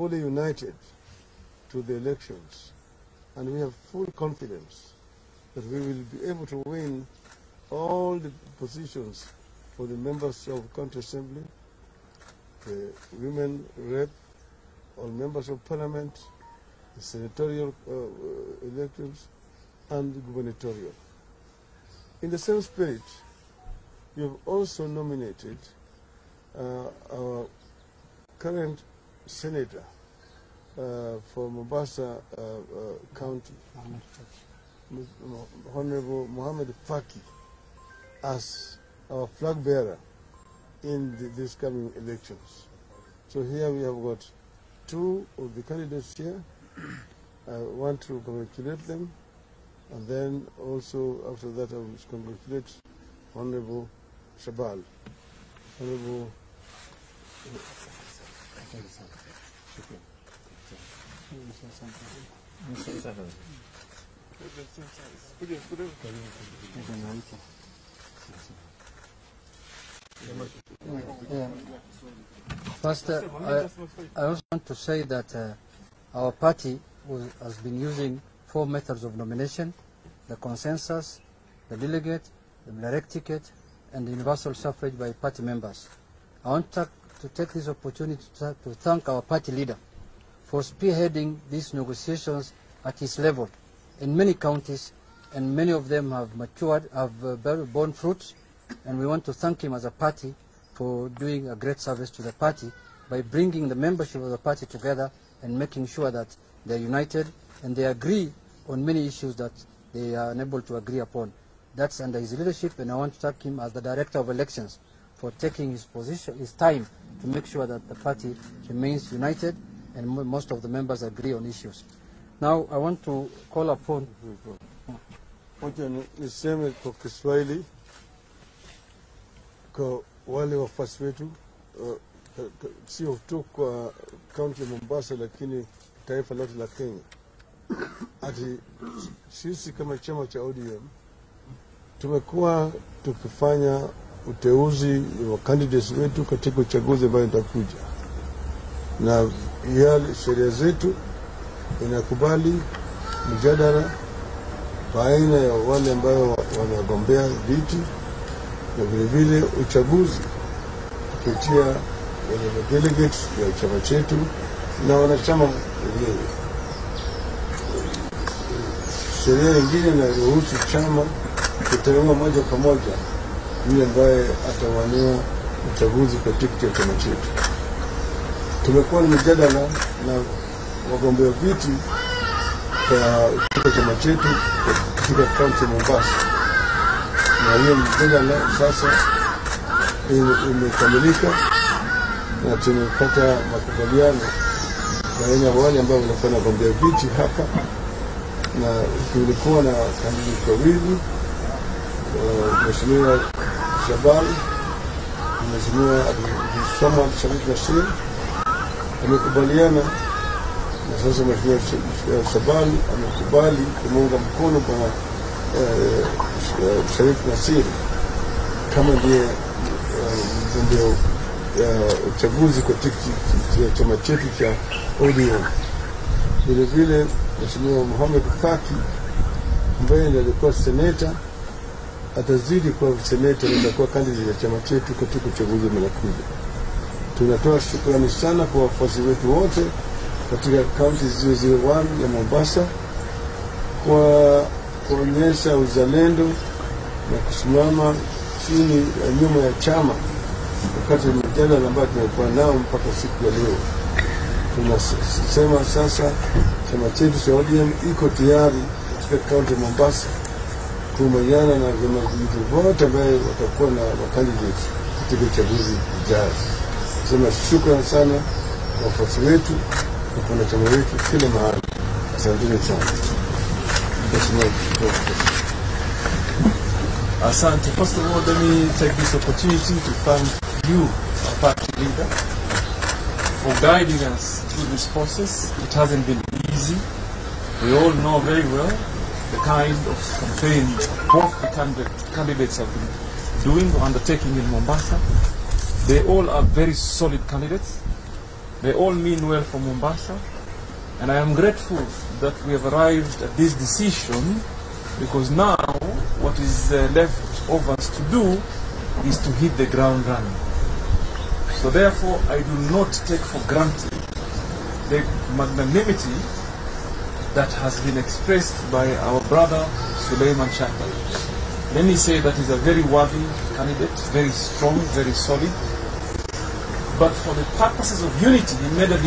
fully united to the elections, and we have full confidence that we will be able to win all the positions for the members of county assembly, the women rep, all members of parliament, the senatorial uh, uh, elections, and the gubernatorial. In the same spirit, we have also nominated uh, our current senator uh, for Mombasa uh, uh, County, Honorable Mohammed Faki, as our flag bearer in the, this coming elections. So here we have got two of the candidates here. I want to congratulate them, and then also after that I will congratulate Honorable Shahbal. Honorable First, uh, I, I also want to say that uh, our party was, has been using four methods of nomination, the consensus, the delegate, the direct ticket, and the universal suffrage by party members. I want to, to take this opportunity to, thank our party leader for spearheading these negotiations at his level in many counties, and many of them have matured, have uh, borne fruits, and we want to thank him as a party for doing a great service to the party by bringing the membership of the party together and making sure that they're united and they agree on many issues that they are unable to agree upon. That's under his leadership, and I want to thank him as the director of elections for taking his position, his time to make sure that the party remains united and mo- most of the members agree on issues. Now, I want to call upon Wacha niseme kwa Kiswahili kwa wale wafuasi wetu uh, sio tu kwa kaunti ya Mombasa, lakini taifa lote la Kenya, ati sisi kama chama cha ODM tumekuwa tukifanya uteuzi wa candidates wetu katika uchaguzi ambayo itakuja, na yale sheria zetu inakubali mjadala baina ya wale ambayo wanagombea viti na vilevile uchaguzi kupitia wenye delegates ya chama chetu na wanachama wenyewe. Sheria nyingine inaruhusu chama kuteua moja kwa moja yule ambaye atawania uchaguzi kwa ya chama chetu. Tumekuwa na mjadala na wagombea viti kwa katika chama chetu katika kaunti ya Mombasa, na hiyo mjadala sasa imekamilika na tumepata makubaliano baina ya wale ambao wanakuwa nagombea viti hapa, na tulikuwa na kandidati wawili, uh, Mheshimiwa Shabal na Mheshimiwa Samad Sharif Nasir wamekubaliana na sasa Mheshimiwa Sh- Sh- Shabani amekubali kumuunga mkono bwana eh, Sh- Sharif Nasir kama ndiye eh, mgombea eh, uchaguzi ya chama chetu cha ODM. Vile vile Mheshimiwa Mohamed Faki ambaye ndiye alikuwa seneta atazidi kuwa seneta na atakuwa kandidati ya chama chetu katika uchaguzi unaokuja. Tunatoa shukrani sana kwa wafuasi wetu wote katika kaunti 001 ya Mombasa kwa kuonyesha uzalendo na kusimama chini ya nyuma ya chama wakati wa mjadala ambayo tumekuwa nao mpaka siku ya leo. Tunasema sasa chama chetu cha ODM iko tayari katika kaunti ya Mombasa na vyama vyote ambaye watakuwa na katika uchaguzi ujao. Sema shukrani sana kwa wafuasi wetu na kwa wanachama wetu kila mahali. Asanteni sana. Asante. First of all, let me take this opportunity to thank you, our party leader, for guiding us through this process. It hasn't been easy. We all know very well the kind of campaign both the candidates have been doing or undertaking in Mombasa. They all are very solid candidates. They all mean well for Mombasa. And I am grateful that we have arrived at this decision because now what is uh, left of us to do is to hit the ground running. So therefore, I do not take for granted the magnanimity that has been expressed by our brother Suleiman Shaka. Let me say that he's a very worthy candidate, very strong, very solid. But for the purposes of unity, he made a